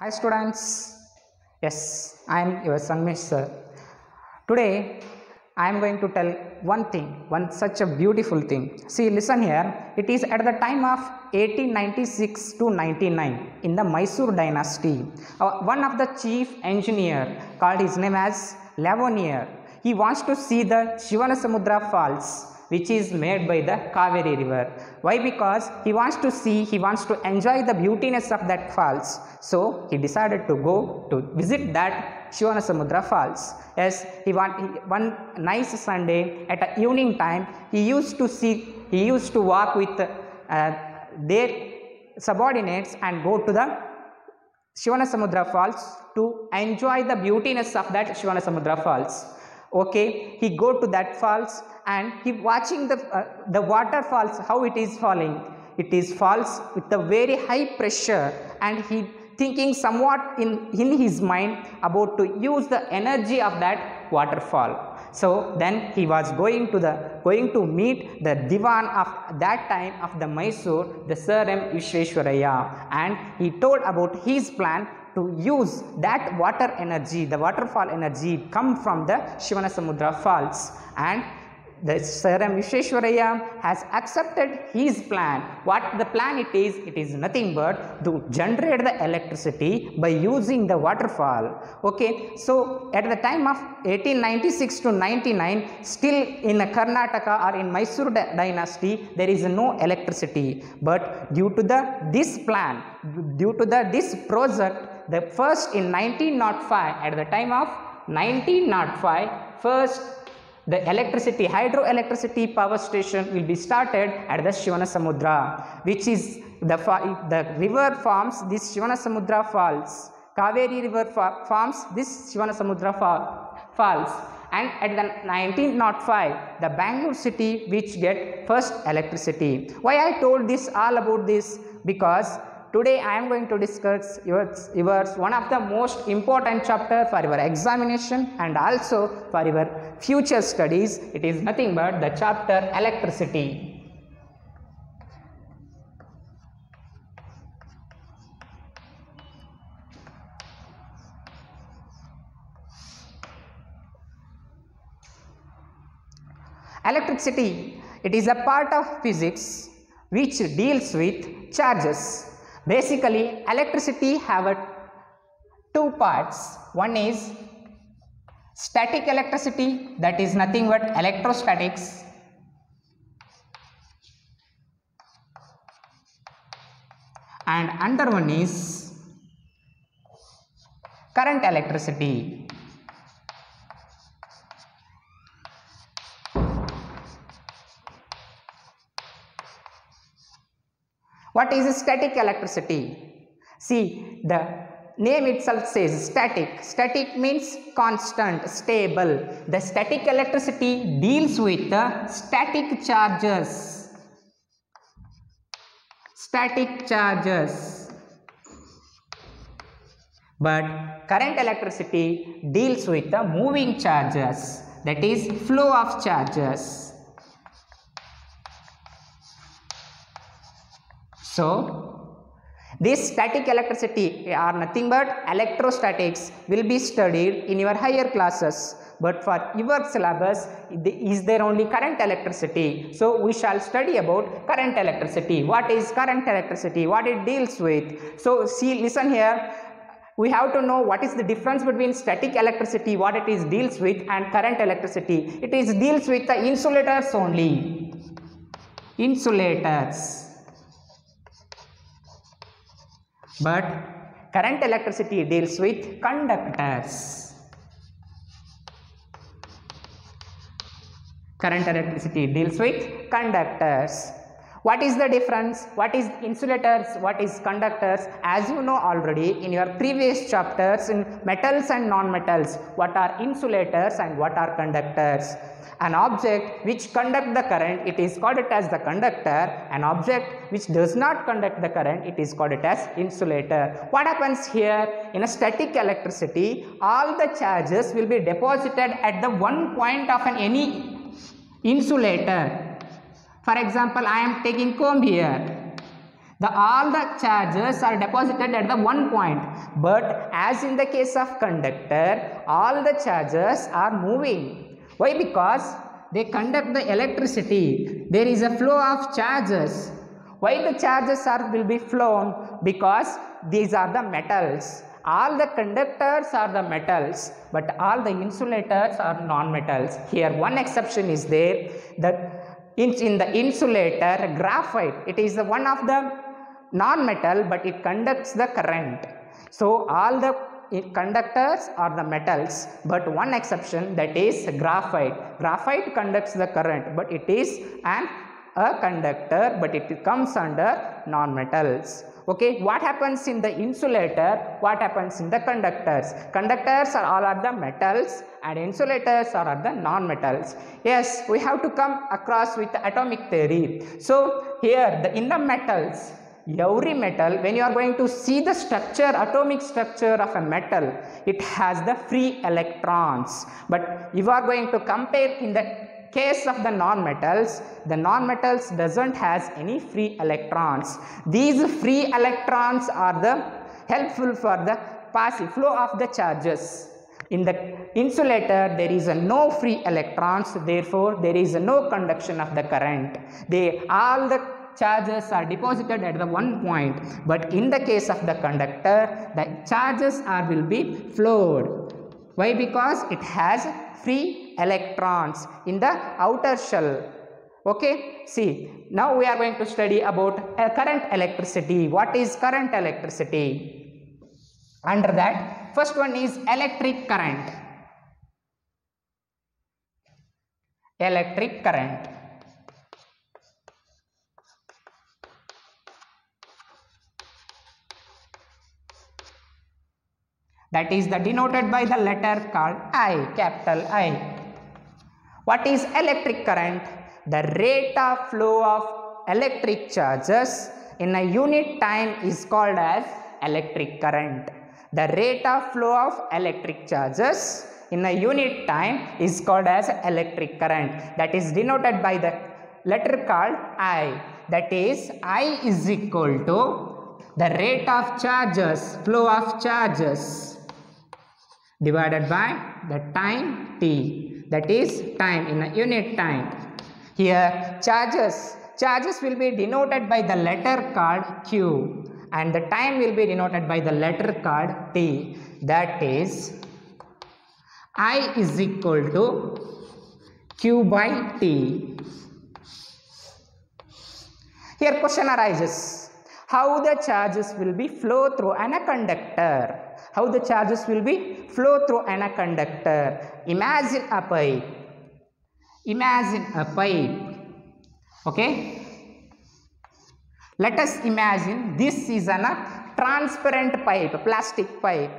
Hi students. Yes, I am your Sangmesh sir. Today I am going to tell one thing, one such a beautiful thing. See, listen here. It is at the time of 1896 to 99 in the Mysore dynasty. Uh, one of the chief engineer called his name as Lavonier. He wants to see the Shivanasamudra falls which is made by the Kaveri river. Why? Because he wants to see, he wants to enjoy the beautiness of that falls. So he decided to go to visit that Shivanasamudra falls. Yes, he want one nice Sunday at a evening time, he used to see, he used to walk with uh, their subordinates and go to the Shivanasamudra falls to enjoy the beautiness of that Shivanasamudra falls okay he go to that falls and he watching the uh, the waterfalls how it is falling. It is falls with a very high pressure and he thinking somewhat in in his mind about to use the energy of that waterfall. So then he was going to the going to meet the divan of that time of the mysore the sir m. Visvesvaraya and he told about his plan to use that water energy, the waterfall energy come from the Shivanasamudra falls. And the Sir M. Visvesvaraya has accepted his plan. What the plan it is? It is nothing but to generate the electricity by using the waterfall. Okay, so at the time of 1896 to 99, still in Karnataka or in Mysore dynasty, there is no electricity. But due to the this plan, due to the this project, the first in 1905 at the time of 1905 first the electricity hydroelectricity power station will be started at the Shivanasamudra which is the the river forms this Shivanasamudra falls. Kaveri river forms this Shivanasamudra falls. And at the 1905 the Bangalore city which get first electricity. Why I told this all about this? Because Today I am going to discuss yours, yours one of the most important chapter for your examination and also for your future studies. It is nothing but the chapter electricity. Electricity, it is a part of physics which deals with charges Basically, electricity have a two parts. One is static electricity that is nothing but electrostatics and another one is current electricity. What is static electricity? See, the name itself says static. Static means constant, stable. The static electricity deals with the static charges. Static charges. But current electricity deals with the moving charges. That is flow of charges. So, this static electricity are nothing but electrostatics will be studied in your higher classes. But for your syllabus, is there only current electricity? So, we shall study about current electricity. What is current electricity? What it deals with? So, see, listen here. We have to know what is the difference between static electricity, what it is deals with and current electricity. It is deals with the insulators only. Insulators. But current electricity deals with conductors. Current electricity deals with conductors. What is the difference? What is insulators? What is conductors? As you know already in your previous chapters in metals and non-metals, what are insulators and what are conductors? An object which conduct the current, it is called it as the conductor. An object which does not conduct the current, it is called it as insulator. What happens here? In a static electricity, all the charges will be deposited at the one point of an any insulator. For example, I am taking comb here. the all the charges are deposited at the one point. But as in the case of conductor all the charges are moving. Why? Because they conduct the electricity. There is a flow of charges. Why the charges are will be flown? Because these are the metals. All the conductors are the metals but all the insulators are non-metals. Here one exception is there that in, the insulator graphite. It is one of the non-metal but it conducts the current. So all the conductors are the metals but one exception that is graphite. Graphite conducts the current but it is an a conductor but it comes under non-metals okay what happens in the insulator? What happens in the conductors? Conductors are all are the metals and insulators are, the non-metals. Yes we have to come across with the atomic theory. So here the in the metals every metal when you are going to see the structure atomic structure of a metal it has the free electrons. But you are going to compare in the case of the non-metals the non-metals doesn't has any free electrons. These free electrons are the helpful for the passive flow of the charges. In the insulator there is no free electrons therefore there is no conduction of the current. They all the charges are deposited at the one point but in the case of the conductor the charges are will be flowed. Why? Because it has free electrons in the outer shell. Okay? See now we are going to study about uh, current electricity. What is current electricity? Under that first one is electric current. Electric current. That is the denoted by the letter called I, capital I. What is electric current? The rate of flow of electric charges in a unit time is called as electric current. The rate of flow of electric charges in a unit time is called as electric current. That is denoted by the letter called I. That is I is equal to the rate of charges, flow of charges divided by the time t that is time in a unit time. Here charges. Charges will be denoted by the letter called q. And the time will be denoted by the letter called t. That is i is equal to q by t. Here question arises. How the charges will be flow through an a conductor how the charges will be? Flow through an a conductor imagine a pipe. Imagine a pipe. Okay? Let us imagine this is an a transparent pipe a plastic pipe.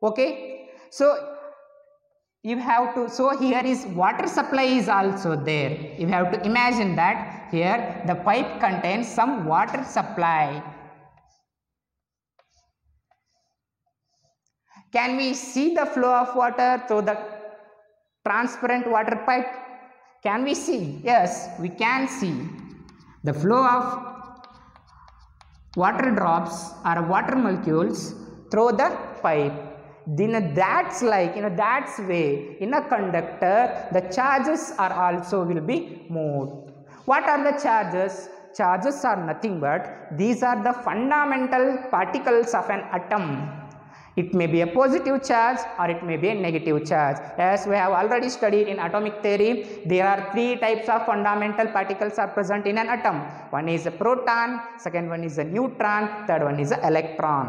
Okay? So you have to so here is water supply is also there. You have to imagine that here the pipe contains some water supply Can we see the flow of water through the transparent water pipe? Can we see? Yes, we can see the flow of water drops or water molecules through the pipe. Then that's like, you know, that's way in a conductor, the charges are also will be moved. What are the charges? Charges are nothing but these are the fundamental particles of an atom it may be a positive charge or it may be a negative charge. As we have already studied in atomic theory, there are three types of fundamental particles are present in an atom. One is a proton, second one is a neutron, third one is an electron.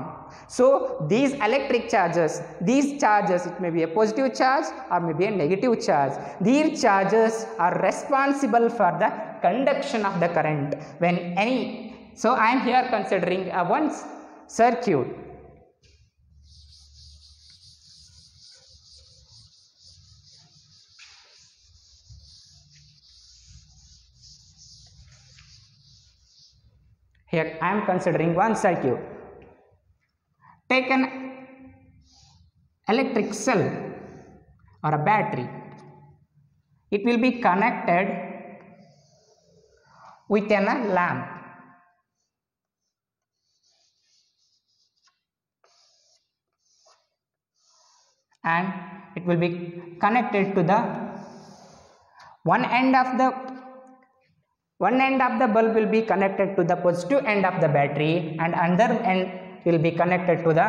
So, these electric charges, these charges, it may be a positive charge or may be a negative charge. These charges are responsible for the conduction of the current when any. So, I am here considering a one circuit Here I am considering one circuit. Take an electric cell or a battery. It will be connected with a lamp. and it will be connected to the one end of the one end of the bulb will be connected to the positive end of the battery and another end will be connected to the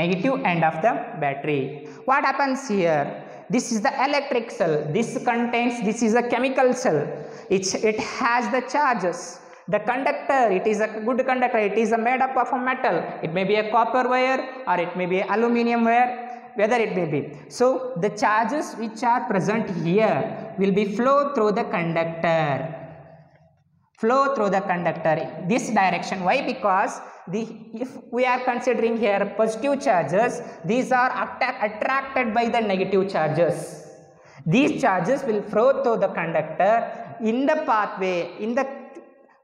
negative end of the battery. What happens here? This is the electric cell. This contains, this is a chemical cell. It's, it has the charges. The conductor, it is a good conductor. It is a made up of a metal. It may be a copper wire or it may be aluminium wire, whether it may be. So, the charges which are present here will be flow through the conductor flow through the conductor in this direction. Why? Because the if we are considering here positive charges these are attracted by the negative charges. These charges will flow through the conductor in the pathway in the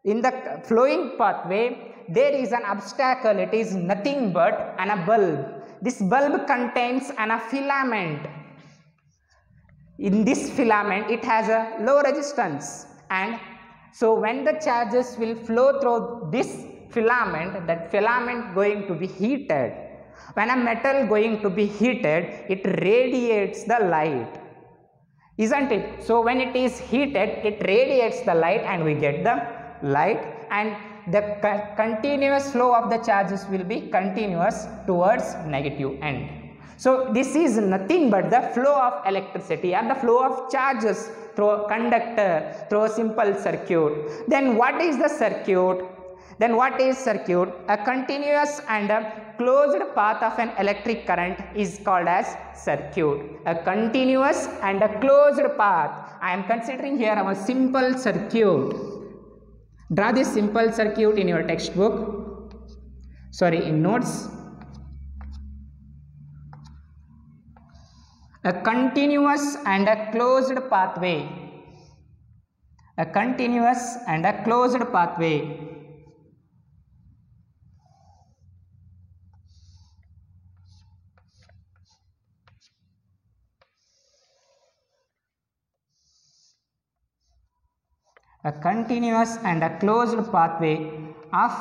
in the flowing pathway. There is an obstacle. It is nothing but an a bulb. This bulb contains an a filament. In this filament it has a low resistance and so when the charges will flow through this filament, that filament going to be heated. When a metal going to be heated, it radiates the light. Isn't it? So when it is heated, it radiates the light and we get the light and the co continuous flow of the charges will be continuous towards negative end. So this is nothing but the flow of electricity and the flow of charges through a conductor, through a simple circuit. Then what is the circuit? Then what is circuit? A continuous and a closed path of an electric current is called as circuit. A continuous and a closed path. I am considering here a simple circuit. Draw this simple circuit in your textbook. Sorry, in notes. A continuous and a closed pathway. A continuous and a closed pathway. A continuous and a closed pathway of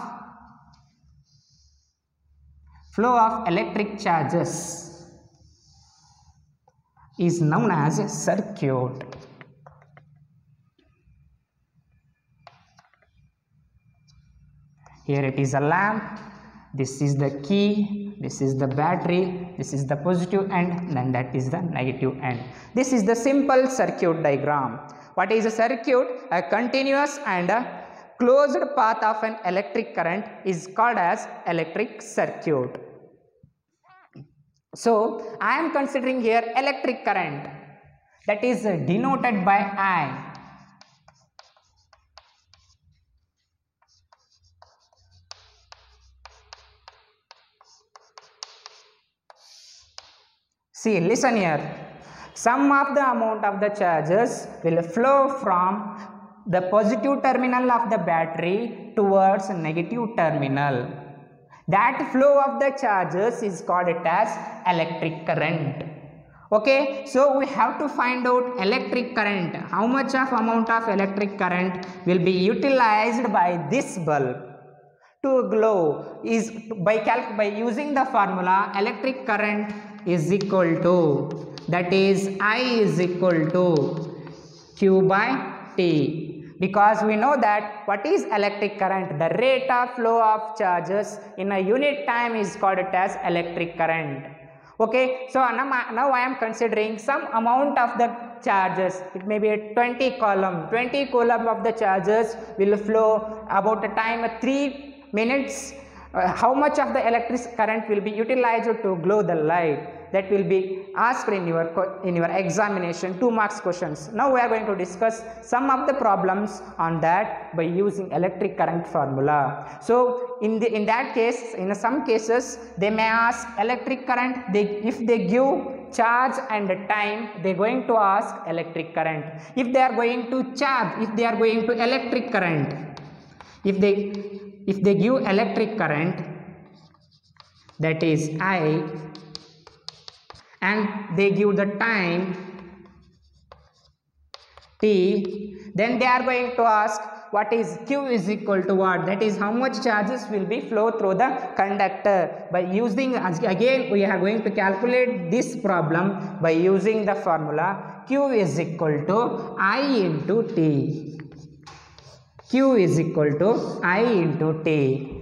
flow of electric charges is known as a circuit. Here it is a lamp, this is the key, this is the battery, this is the positive end, then that is the negative end. This is the simple circuit diagram. What is a circuit? A continuous and a closed path of an electric current is called as electric circuit. So, I am considering here electric current that is denoted by I. See, listen here. Some of the amount of the charges will flow from the positive terminal of the battery towards negative terminal that flow of the charges is called it as electric current. Okay? So we have to find out electric current. How much of amount of electric current will be utilized by this bulb to glow? Is by calc by using the formula electric current is equal to that is i is equal to q by t because we know that what is electric current? The rate of flow of charges in a unit time is called it as electric current. Okay? So now, i am considering some amount of the charges. It may be a 20 coulomb. 20 coulomb of the charges will flow about a time of 3 minutes. Uh, how much of the electric current will be utilized to glow the light that will be asked in your in your examination two marks questions. Now we are going to discuss some of the problems on that by using electric current formula. So in the in that case in some cases they may ask electric current they if they give charge and time they are going to ask electric current. If they are going to charge if they are going to electric current if they if they give electric current that is i and they give the time t. Then they are going to ask what is q is equal to what? That is how much charges will be flow through the conductor? By using again we are going to calculate this problem by using the formula q is equal to i into t. q is equal to i into t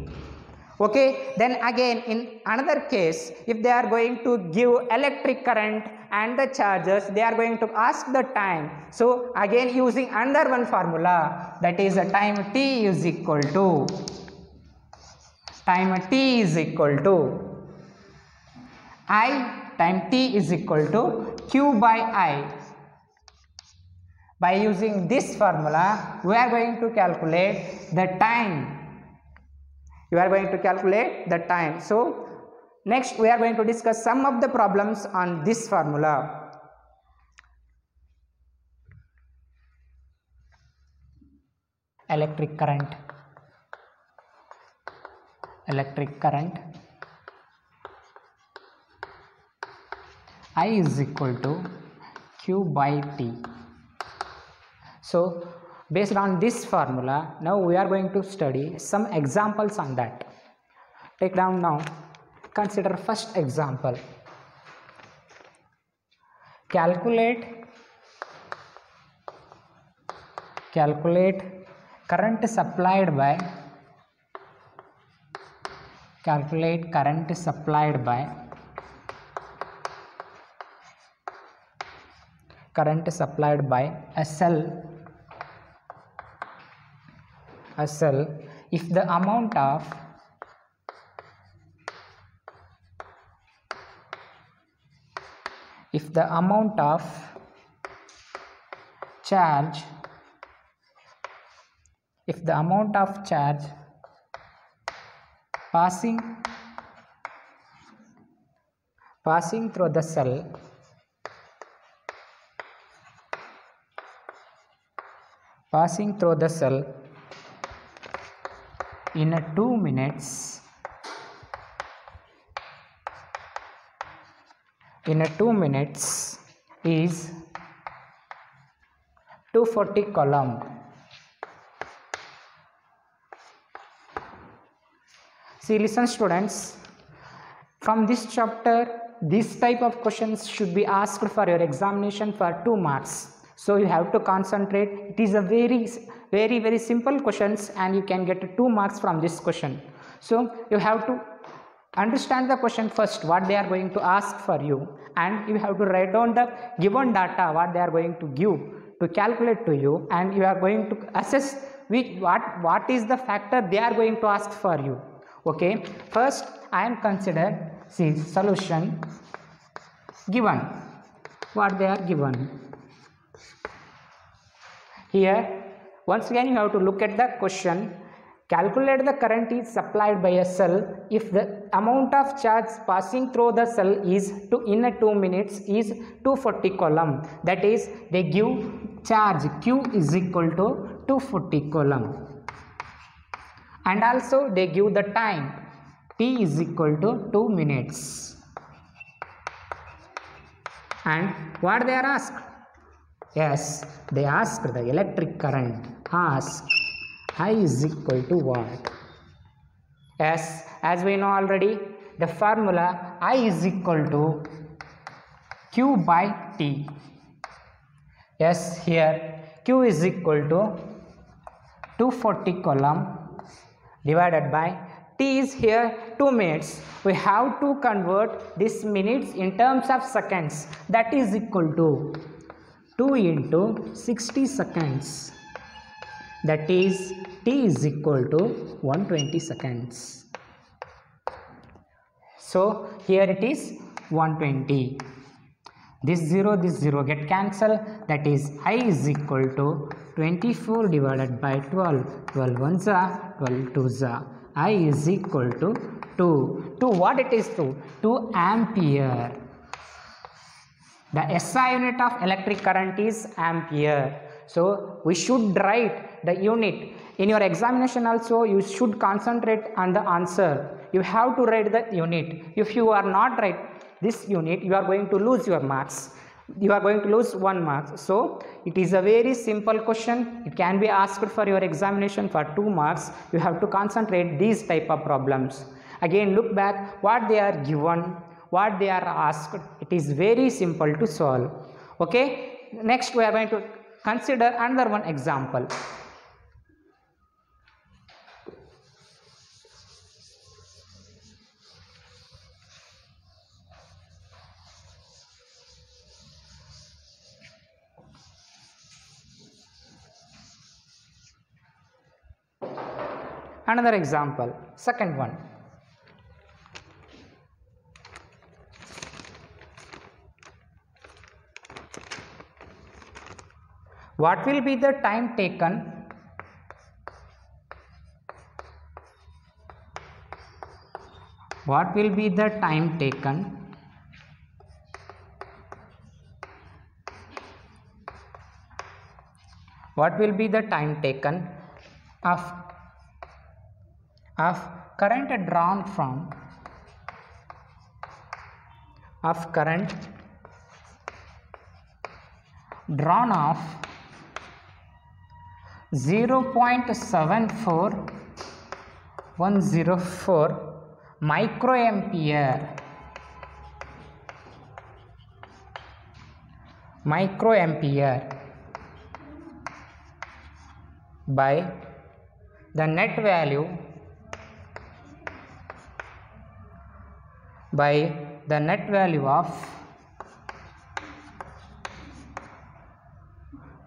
okay? Then again in another case if they are going to give electric current and the charges they are going to ask the time. So again using another one formula that is the time t is equal to time t is equal to i time t is equal to q by i. By using this formula we are going to calculate the time you are going to calculate the time. So next we are going to discuss some of the problems on this formula. Electric current. Electric current. I is equal to q by t. So based on this formula now we are going to study some examples on that. Take down now consider first example. Calculate calculate current supplied by calculate current supplied by current supplied by a cell cell if the amount of if the amount of charge if the amount of charge passing passing through the cell passing through the cell in a 2 minutes. In a 2 minutes is 240 coulomb. See listen students. From this chapter this type of questions should be asked for your examination for 2 marks. So you have to concentrate. It is a very very very simple questions and you can get 2 marks from this question. So you have to understand the question first what they are going to ask for you. And you have to write down the given data what they are going to give to calculate to you. And you are going to assess which what what is the factor they are going to ask for you. Okay? First i am considered see solution given. What they are given. Here once again you have to look at the question. Calculate the current is supplied by a cell. If the amount of charge passing through the cell is to in a 2 minutes is 240 coulomb that is they give charge q is equal to 240 coulomb and also they give the time. T is equal to 2 minutes. And what they are asked? Yes they asked the electric current ask i is equal to what? Yes as we know already the formula i is equal to q by t. Yes here q is equal to 240 coulomb divided by t is here 2 minutes. We have to convert this minutes in terms of seconds. That is equal to 2 into 60 seconds that is t is equal to 120 seconds. So here it is 120 this 0 this 0 get cancelled that is i is equal to 24 divided by 12 12 ones are 12 twos are. I is equal to 2 to what it is to 2 ampere. The SI unit of electric current is ampere. So we should write the unit. In your examination also you should concentrate on the answer. You have to write the unit. If you are not write this unit you are going to lose your marks. You are going to lose one mark. So it is a very simple question. It can be asked for your examination for two marks. You have to concentrate these type of problems. Again look back. What they are given what they are asked it is very simple to solve. Okay? Next we are going to consider another one example another example second one. What will be the time taken what will be the time taken what will be the time taken of of current drawn from of current drawn off 0.74104 microampere. Microampere by the net value by the net value of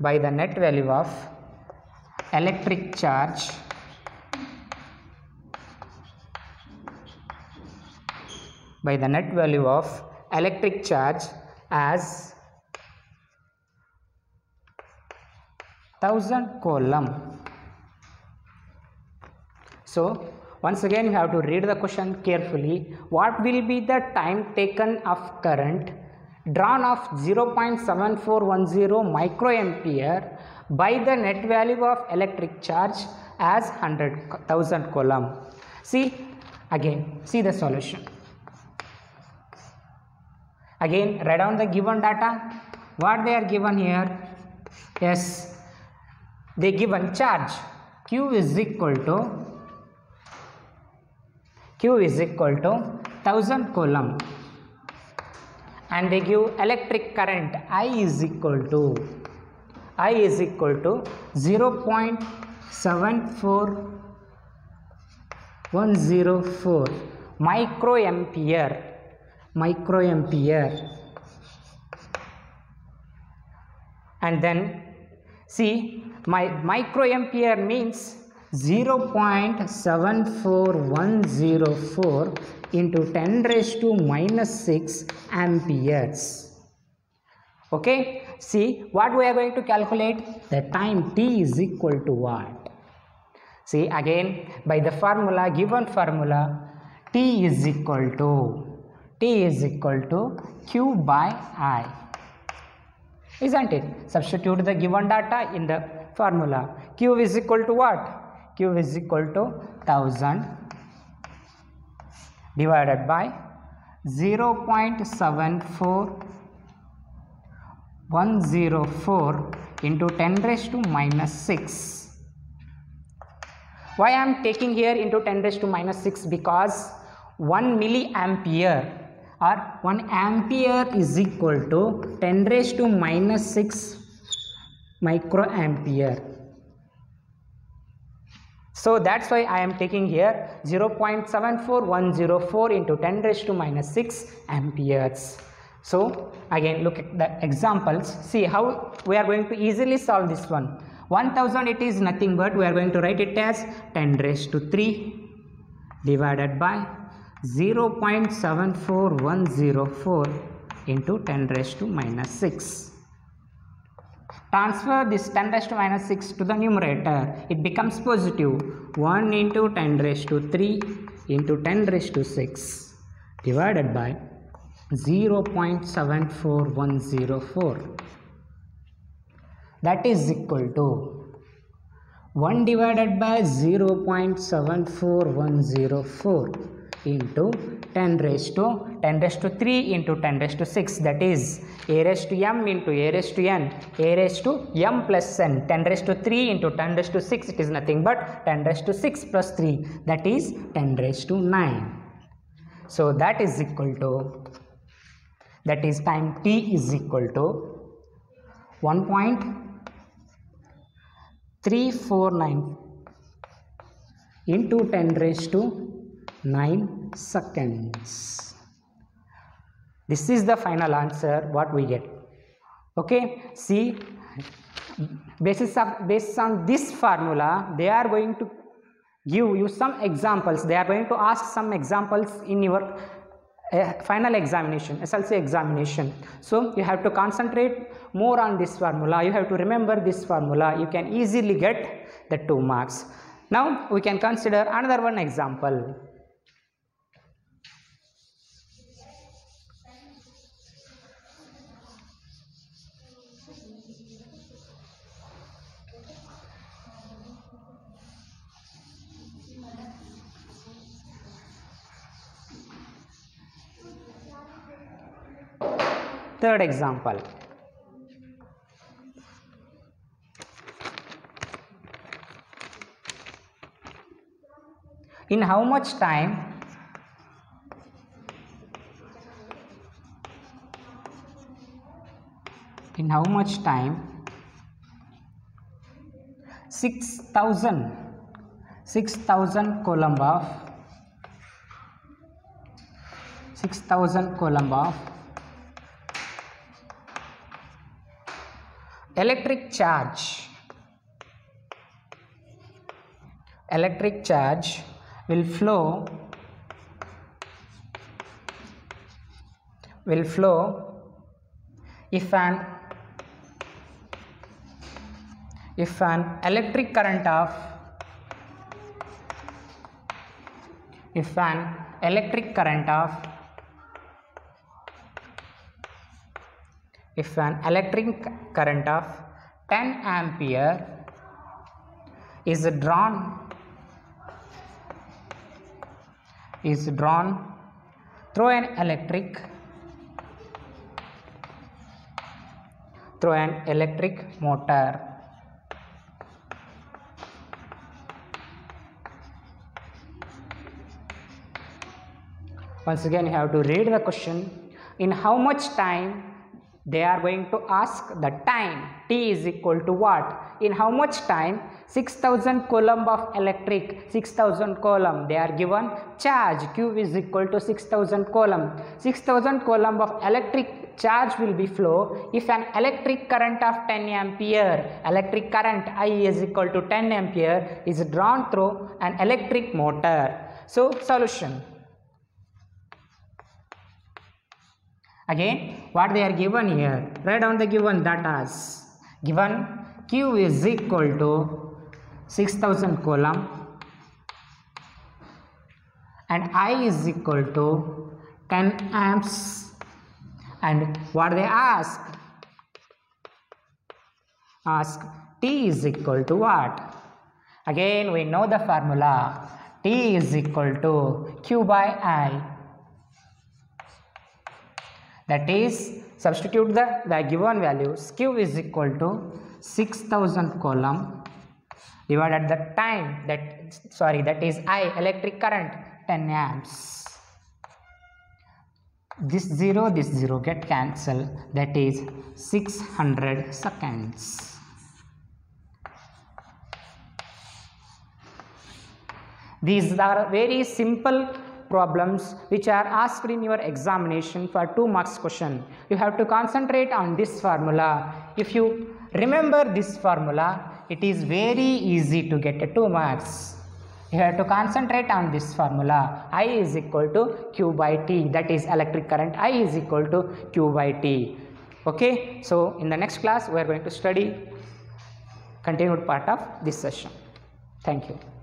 by the net value of electric charge by the net value of electric charge as 1000 coulomb so once again you have to read the question carefully what will be the time taken of current drawn of 0.7410 microampere by the net value of electric charge as 100,000 coulomb. See again, see the solution. Again, write down the given data. What they are given here? Yes, they given charge Q is equal to Q is equal to 1000 coulomb. And they give electric current I is equal to I is equal to 0.74104 microampere microampere. And then see my microampere means 0.74104 into 10 raised to minus 6 amperes. Okay? See what we are going to calculate? The time t is equal to what? See again by the formula given formula t is equal to t is equal to q by i. Isn't it? Substitute the given data in the formula. q is equal to what q is equal to 1000 divided by 0.74104 into 10 raised to minus 6 why i am taking here into 10 raised to minus 6 because 1 milliampere or 1 ampere is equal to 10 raised to minus 6 microampere so that's why I am taking here 0.74104 into 10 raised to minus 6 amperes. So again look at the examples. See how we are going to easily solve this one. 1000 it is nothing but we are going to write it as 10 raised to 3 divided by 0.74104 into 10 raised to minus 6 transfer this 10 raised to minus 6 to the numerator it becomes positive. 1 into 10 raised to 3 into 10 raised to 6 divided by 0.74104 that is equal to 1 divided by 0.74104 into 10 raised to 10 raised to 3 into 10 raised to 6 that is a raised to m into a raised to n a raised to m plus n 10 raised to 3 into 10 raised to 6 it is nothing but 10 raised to 6 plus 3 that is 10 raised to 9 so that is equal to that is time t is equal to 1.349 into 10 raised to 9 seconds this is the final answer what we get. Okay? See basis of based on this formula they are going to give you some examples. They are going to ask some examples in your uh, final examination SLC examination. So you have to concentrate more on this formula. You have to remember this formula. You can easily get the 2 marks. Now we can consider another one example Third example. In how much time? In how much time? 6000 6000 coulomb of? 6000 coulomb of electric charge. Electric charge will flow will flow if an if an electric current of if an electric current of if an electric current of 10 ampere is drawn is drawn through an electric through an electric motor. Once again you have to read the question. In how much time they are going to ask the time t is equal to what? In how much time? 6000 coulomb of electric 6000 coulomb they are given charge q is equal to 6000 coulomb 6000 coulomb of electric charge will be flow. If an electric current of 10 ampere electric current i is equal to 10 ampere is drawn through an electric motor. So solution again what they are given here? Write down the given datas given q is equal to 6000 coulomb and i is equal to 10 amps. And what they ask? Ask t is equal to what? Again we know the formula. T is equal to q by i that is substitute the, the given values q is equal to 6000 coulomb divided the time that sorry that is i electric current 10 amps. This 0 this 0 get cancelled that is 600 seconds. These are very simple problems which are asked in your examination for 2 marks question. You have to concentrate on this formula. If you remember this formula it is very easy to get a 2 marks. You have to concentrate on this formula. I is equal to q by t. That is electric current. I is equal to q by t. Okay? So in the next class we are going to study continued part of this session. Thank you